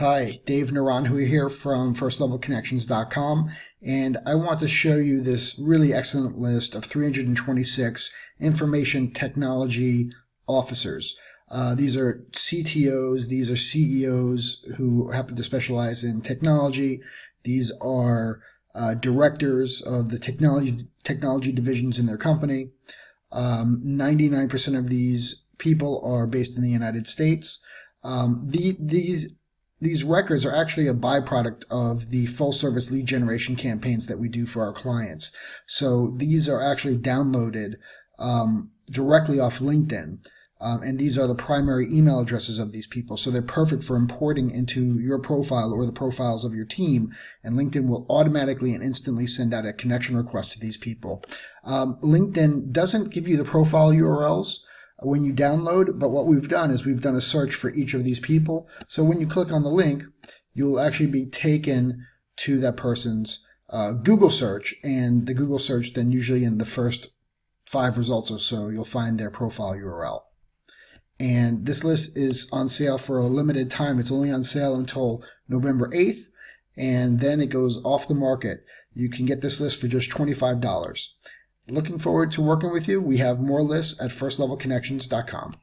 Hi, Dave Naranhu here from FirstLevelConnections.com, and I want to show you this really excellent list of 326 information technology officers. Uh, these are CTOs, these are CEOs who happen to specialize in technology. These are uh, directors of the technology technology divisions in their company. Um, 99% of these people are based in the United States. Um, the, these these records are actually a byproduct of the full service lead generation campaigns that we do for our clients. So these are actually downloaded um, directly off LinkedIn. Um, and these are the primary email addresses of these people. So they're perfect for importing into your profile or the profiles of your team. And LinkedIn will automatically and instantly send out a connection request to these people. Um, LinkedIn doesn't give you the profile URLs when you download, but what we've done is we've done a search for each of these people. So when you click on the link, you'll actually be taken to that person's uh, Google search, and the Google search then usually in the first five results or so, you'll find their profile URL. And this list is on sale for a limited time. It's only on sale until November 8th, and then it goes off the market. You can get this list for just $25. Looking forward to working with you. We have more lists at firstlevelconnections.com.